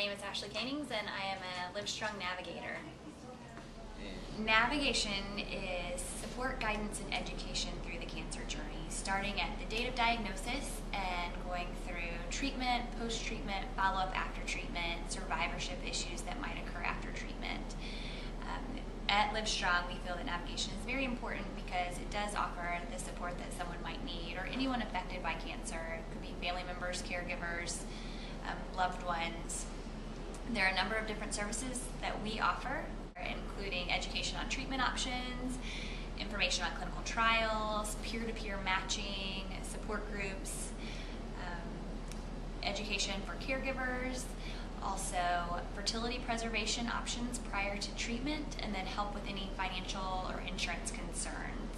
name is Ashley Canings and I am a Livestrong navigator. Navigation is support, guidance, and education through the cancer journey, starting at the date of diagnosis and going through treatment, post treatment, follow up after treatment, survivorship issues that might occur after treatment. Um, at Livestrong, we feel that navigation is very important because it does offer the support that someone might need or anyone affected by cancer. It could be family members, caregivers, um, loved ones. There are a number of different services that we offer, including education on treatment options, information on clinical trials, peer to peer matching, support groups, um, education for caregivers, also fertility preservation options prior to treatment, and then help with any financial or insurance concerns.